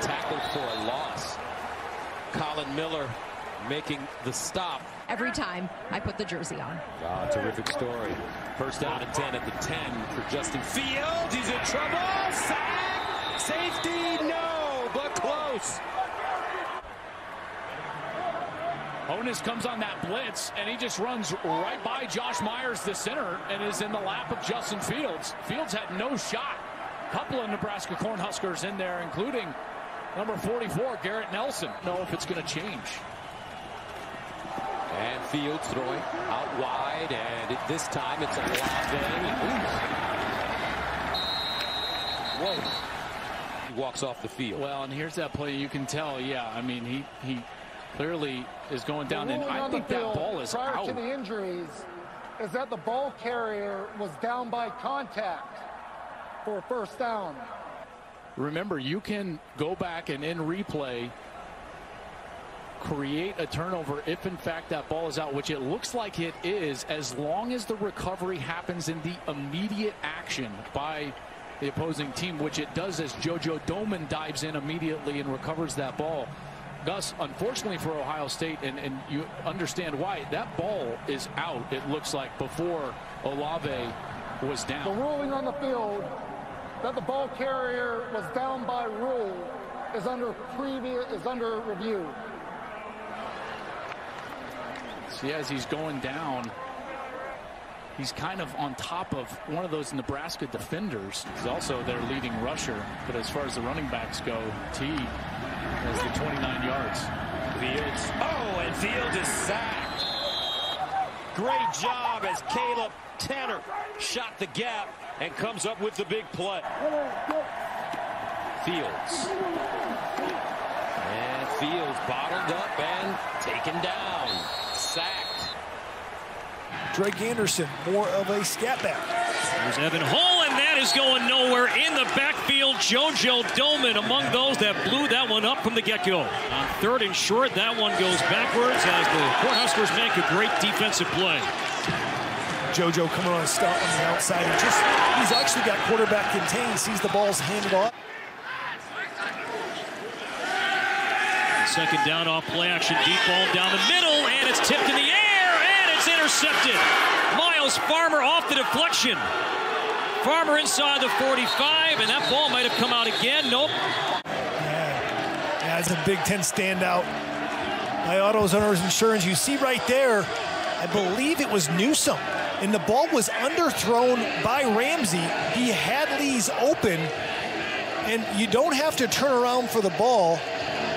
tackled for a loss. Collin Miller making the stop. Every time I put the jersey on. Ah, terrific story. First down and 10 at the 10 for Justin Fields. He's in trouble. Sack. Safety. No, but close. Onus comes on that blitz, and he just runs right by Josh Myers, the center, and is in the lap of Justin Fields. Fields had no shot. Couple of Nebraska Cornhuskers in there, including number 44, Garrett Nelson. Know if it's going to change. And Fields throwing out wide, and this time it's Olave. Whoa. He walks off the field. Well, and here's that play. You can tell, yeah, I mean, he, he clearly is going down, and I think that ball is prior out. to the injuries is that the ball carrier was down by contact for a first down. Remember, you can go back and in replay create a turnover if in fact that ball is out, which it looks like it is, as long as the recovery happens in the immediate action by the opposing team, which it does as JoJo Domann dives in immediately and recovers that ball. Gus, unfortunately for Ohio State, and, and you understand why, that ball is out, it looks like, before Olave was down. The ruling on the field that the ball carrier was down by rule is under previous is under review. See, as he's going down, he's kind of on top of one of those Nebraska defenders. He's also their leading rusher. But as far as the running backs go, T has the 29 yards. Fields. Oh, and Fields is sacked. Great job as Caleb Tanner shot the gap and comes up with the big play. Fields. And Fields bottled up and taken down. Sacked. Drake Anderson, more of a scat back. There's Evan Hull, and that is going nowhere in the backfield. JoJo Domann among those that blew that one up from the get-go. On third and short, that one goes backwards as the Cornhuskers make a great defensive play. JoJo coming on a stop on the outside and just, he's actually got quarterback contained, sees the ball's handed off. Second down off play action, deep ball down the middle, and it's tipped in the air, and it's intercepted. Myles Farmer off the deflection. Farmer inside the 45, and that ball might have come out again. Nope. Yeah, yeah it's a Big Ten standout by Autos Owners Insurance. You see right there, I believe it was Newsome, and the ball was underthrown by Ramsey. He had Lee's open, and you don't have to turn around for the ball.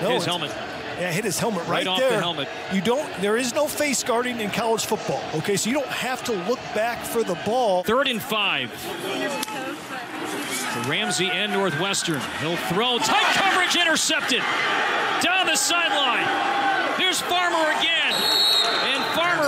No, His helmet. Yeah, hit his helmet right, Right off there. the helmet. You don't. There is no face guarding in college football. Okay, so you don't have to look back for the ball. Third and five. To Ramsey and Northwestern. He'll throw. Tight coverage intercepted. Down the sideline. Here's Farmer again. And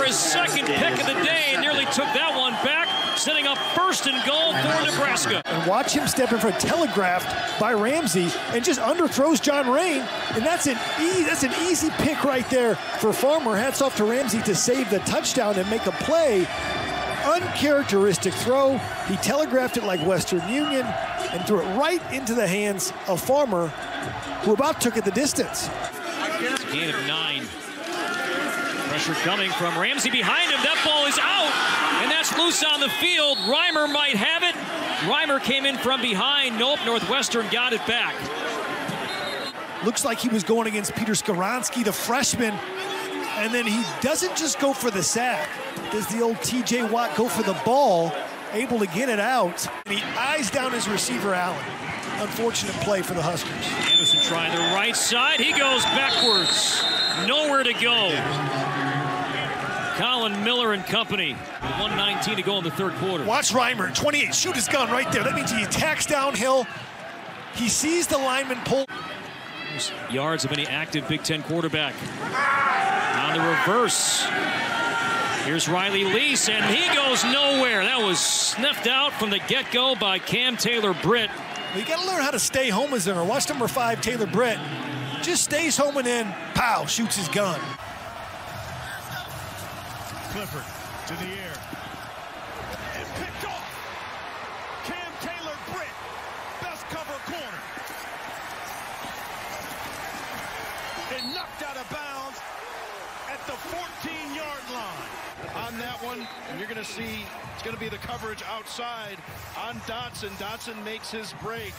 Farmer is second pick of the day and nearly took that one back, setting up first and goal for Nebraska. and watch him step in front, telegraphed by Ramsey, and just underthrows John Raine, and that's an e- that's an easy pick right there for Farmer. Hats off to Ramsey to save the touchdown and make a play. Uncharacteristic throw. He telegraphed it like Western Union and threw it right into the hands of Farmer, who about took it the distance. Gain of nine. Pressure coming from Ramsey behind him. That ball is out, and that's loose on the field. Reimer might have it. Reimer came in from behind. Nope, Northwestern got it back. Looks like he was going against Peter Skoronski, the freshman. And then he doesn't just go for the sack. Does the old TJ Watt go for the ball, able to get it out? And he eyes down his receiver, Allen. Unfortunate play for the Huskers. Anderson trying the right side. He goes backwards. Nowhere to go. Collin Miller and company. 119 to go in the third quarter. Watch Reimer, 28, shoot his gun right there. That means he attacks downhill. He sees the lineman pull. Yards of any active Big Ten quarterback. On the reverse. Here's Riley Lees, and he goes nowhere. That was sniffed out from the get-go by Cam Taylor Britt. Well, you got to learn how to stay home as center. Watch number five, Taylor Britt. Just stays home and in, pow, shoots his gun. Clifford to the air. And picked off. Cam Taylor Britt. Best cover corner. And knocked out of bounds at the 14-yard line. On that one, and you're going to see it's going to be the coverage outside on Dotson. Dotson makes his break.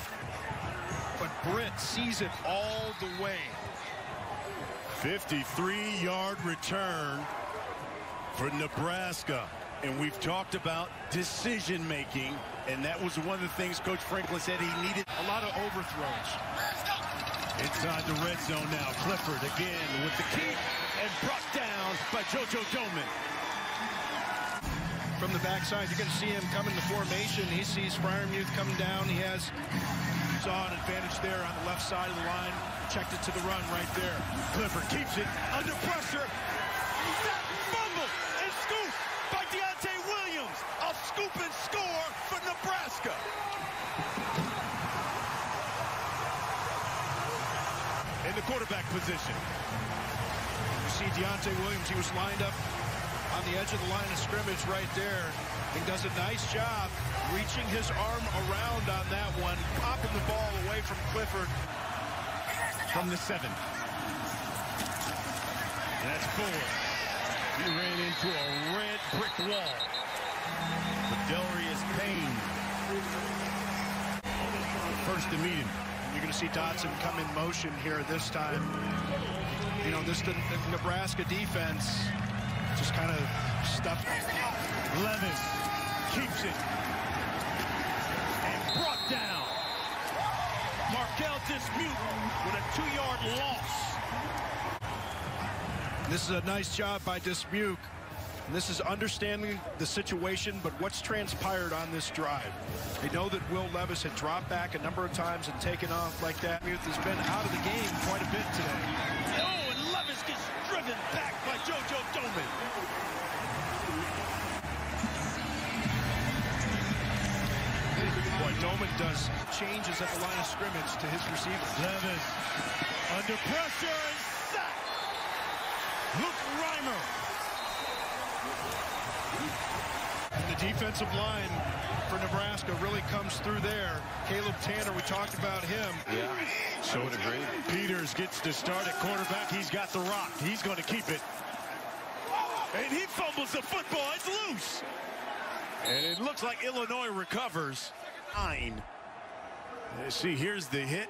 But Britt sees it all the way. 53-yard return for Nebraska. And we've talked about decision making, and that was one of the things Coach Franklin said he needed a lot of overthrows. Inside the red zone now. Clifford again with the keep and brought down by JoJo Domann. From the backside, you're going to see him come the formation. He sees Freiermuth coming down. He has saw an advantage there on the left side of the line. Checked it to the run right there. Clifford keeps it under pressure. And by Deontai Williams. A scoop and score for Nebraska. In the quarterback position. You see Deontai Williams, he was lined up on the edge of the line of scrimmage right there. He does a nice job reaching his arm around on that one, popping the ball away from Clifford. From the seven. That's Fuller. He ran into a red brick wall. But Delrius Payne. First to meet him. You're going to see Dotson come in motion here this time. You know, this Nebraska defense just kind of stuffed. Levis keeps it. And brought down. Marquel Dismuke with a two-yard loss. This is a nice job by Dismuke. And this is understanding the situation, but what's transpired on this drive. They know that Will Levis had dropped back a number of times and taken off like that. Muth has been out of the game quite a bit today. Oh, and Levis gets driven back by JoJo Domann. Boy, Domann does changes at the line of scrimmage to his receiver. Levis under pressure and sack. Luke Reimer. And the defensive line for Nebraska really comes through there. Caleb Tanner, we talked about him. Yeah, so would agree. Peters gets to start at quarterback. He's got the rock. He's going to keep it. And he fumbles the football. It's loose. And it looks like Illinois recovers. Nine. Uh, See, here's the hit.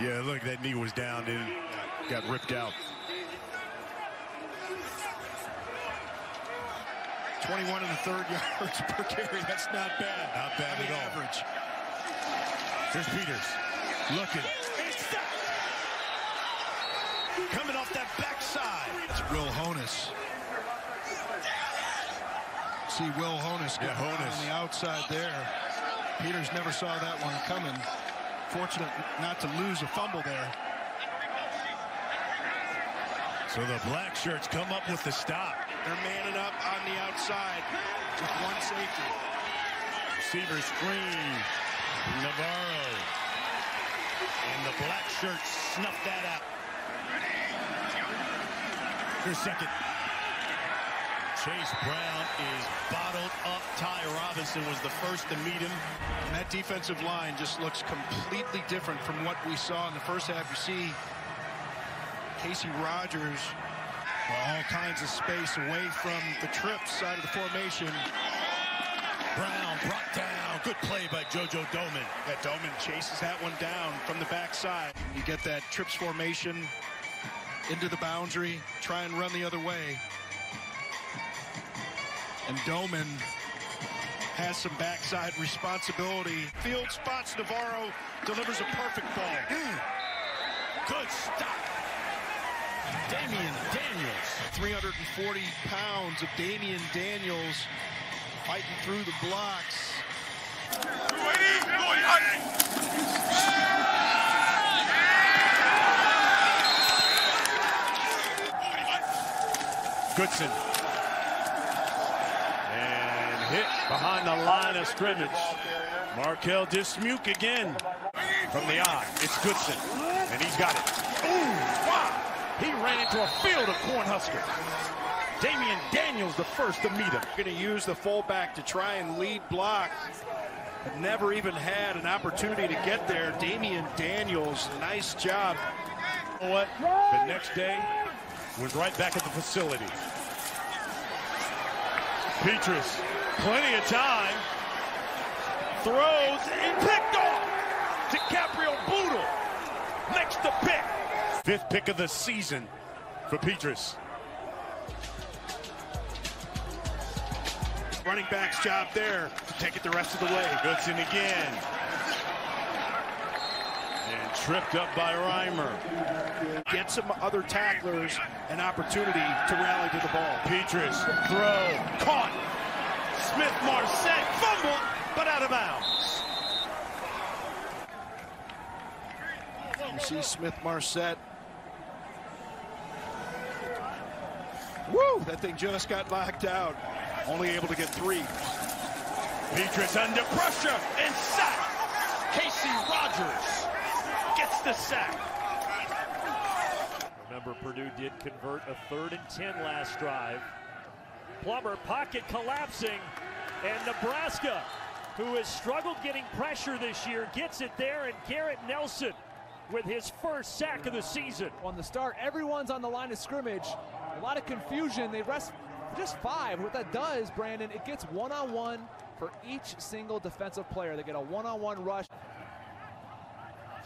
Yeah, look, that knee was down and got ripped out. 21 and a third yards per carry. That's not bad. Not bad at all. Average. Here's Peters. Looking. Coming off that backside. It's Will Honas. See Will Honas get Yeah, Honas. on the outside there. Peters never saw that one coming. Fortunate not to lose a fumble there. So the black shirts come up with the stop. They're manning up on the outside with one safety. Receiver screen. Navarro. And the black shirts snuff that out. Here's second. Chase Brown is bottled up. Ty Robinson was the first to meet him. And that defensive line just looks completely different from what we saw in the first half. You see Casey Rogers all kinds of space away from the trip side of the formation. Brown brought down. Good play by JoJo Domann. That Domann chases that one down from the backside. You get that trips formation into the boundary, try and run the other way. And Domann has some backside responsibility. Field spots Navarro, delivers a perfect ball. Good stop. Damion Daniels. 340 pounds of Damion Daniels fighting through the blocks. Goodson. And hit behind the line of scrimmage. Marquel Dismuke again. From the eye, it's Goodson. And he's got it. He ran into a field of Cornhuskers. Damion Daniels the first to meet him. Going to use the fullback to try and lead block. Never even had an opportunity to get there. Damion Daniels, nice job. You know what? The next day was right back at the facility. Petras, plenty of time. Throws and picked off to Gabriel Boodle. Next to pick. Fifth pick of the season for Petras. Running back's job there to take it the rest of the way. Goodson again. And tripped up by Reimer. Get some other tacklers an opportunity to rally to the ball. Petras, throw, caught. Smith Marsette, fumbled, but out of bounds. You see Smith Marsette. Woo! That thing just got locked out. Only able to get three. Petras under pressure and sack. Casey Rogers gets the sack. Remember, Purdue did convert a third and 10 last drive. Plummer pocket collapsing, and Nebraska, who has struggled getting pressure this year, gets it there, and Garrett Nelson with his first sack of the season. On the start, everyone's on the line of scrimmage. A lot of confusion. They rest just five. What that does, Brandon, it gets one-on-one for each single defensive player. They get a one-on-one rush.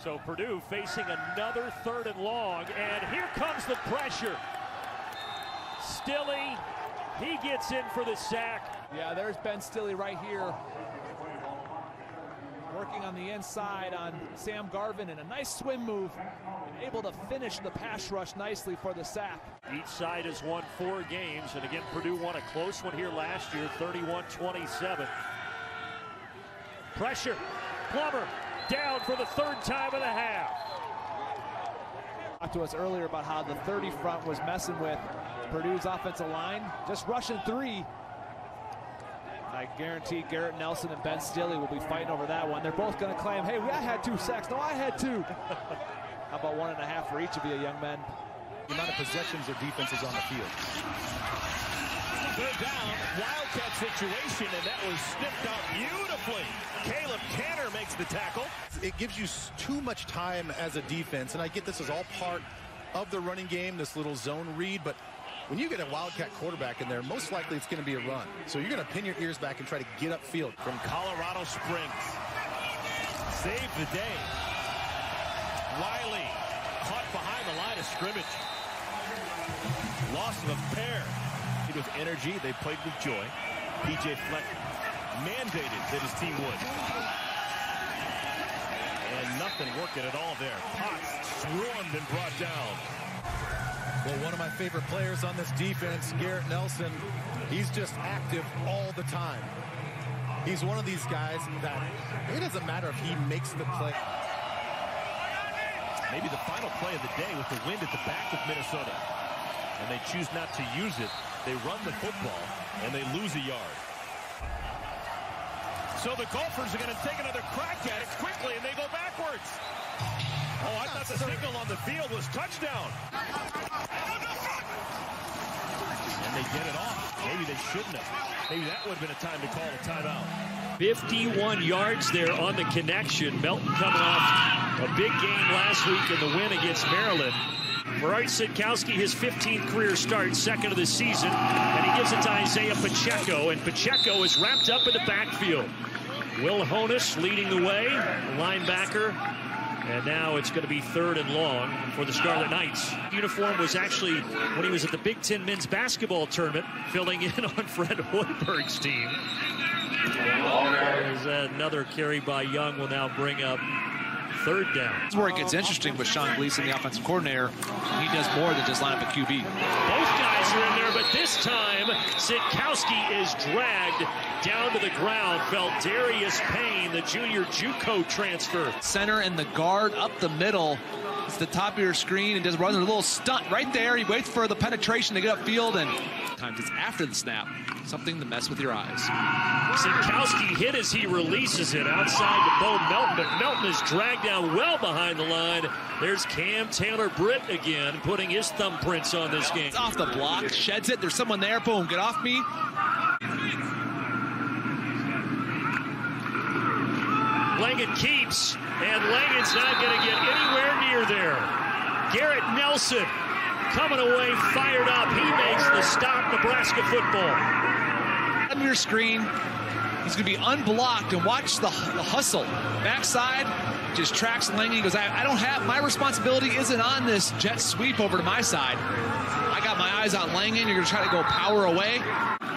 So Purdue facing another third and long, and here comes the pressure. Stille, he gets in for the sack. Yeah, there's Ben Stille right here. Working on the inside on Sam Garvin and a nice swim move and able to finish the pass rush nicely for the sack. Each side has won four games, and again, Purdue won a close one here last year, 31-27. Pressure, Plummer down for the third time of the half. Talked to us earlier about how the 30 front was messing with Purdue's offensive line, just rushing three. I guarantee Garrett Nelson and Ben Stille will be fighting over that one. They're both going to claim, hey, I had two sacks. No, I had two. How about one and a half for each of you young men? The amount of possessions their defense is on the field. Third down, Wildcat situation, and that was snipped out beautifully. Caleb Tanner makes the tackle. It gives you too much time as a defense, and I get this is all part of the running game, this little zone read, but when you get a Wildcat quarterback in there, most likely it's going to be a run. So you're going to pin your ears back and try to get upfield. From Colorado Springs. Save the day. Wiley caught behind the line of scrimmage. Loss of a pair. With energy, they played with joy. PJ Fleck mandated that his team would. And nothing working at all there. Potts swarmed and brought down. Well, one of my favorite players on this defense, Garrett Nelson, he's just active all the time. He's one of these guys that it doesn't matter if he makes the play. Maybe the final play of the day with the wind at the back of Minnesota. And they choose not to use it. They run the football, and they lose a yard. So the Gophers are going to take another crack at it quickly, and they go backwards. Oh, I thought the signal on the field was touchdown. And they get it off. Maybe they shouldn't have. Maybe that would have been a time to call a timeout. 51 yards there on the connection. Melton coming off a big game last week in the win against Maryland. Art Sitkowski, his 15th career start, second of the season, and he gives it to Isaiah Pacheco, and Pacheco is wrapped up in the backfield. Will Honas leading the way, linebacker, and now it's going to be third and long for the Scarlet Knights. Uniform was actually when he was at the Big Ten men's basketball tournament, filling in on Fred Hoiberg's team. There's another carry by Young will now bring up third down. This is where it gets interesting with Sean Gleason, the offensive coordinator. He does more than just line up a QB. Both guys are in there, but this time Sitkowski is dragged down to the ground. Felt Darius Payne, the junior JUCO transfer. Center and the guard up the middle. It's the top of your screen and just runs a little stunt right there. He waits for the penetration to get upfield, and sometimes it's after the snap. Something to mess with your eyes. Sitkowski hit as he releases it outside to Bo Melton, but Melton is dragged down well behind the line. There's Cam Taylor Britt again, putting his thumbprints on this game. It's off the block, sheds it. There's someone there. Boom, get off me. Langan keeps, and Langan's not going to get anywhere near there. Garrett Nelson coming away fired up. He makes the stop, Nebraska football. On your screen, he's going to be unblocked and watch the, the hustle. Backside, just tracks Langan. He goes, I, I don't have, my responsibility isn't on this jet sweep over to my side. I got my eyes on Langan. You're going to try to go power away.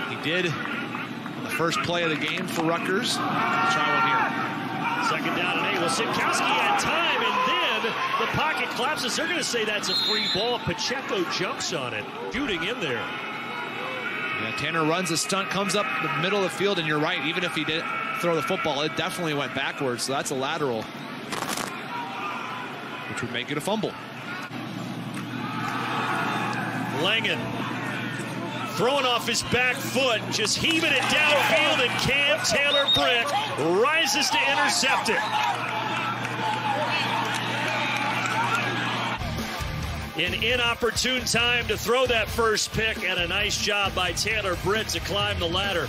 He did the first play of the game for Rutgers. Try one. Second down and eight. Well, Sitkowski had time, and then the pocket collapses. They're going to say that's a free ball. Pacheco jumps on it, shooting in there. Yeah, Tanner runs a stunt, comes up the middle of the field, and you're right. Even if he didn't throw the football, it definitely went backwards. So that's a lateral, which would make it a fumble. Langan throwing off his back foot, just heaving it downfield, and Cam Taylor Britt rises to intercept it. An inopportune time to throw that first pick, and a nice job by Taylor Britt to climb the ladder.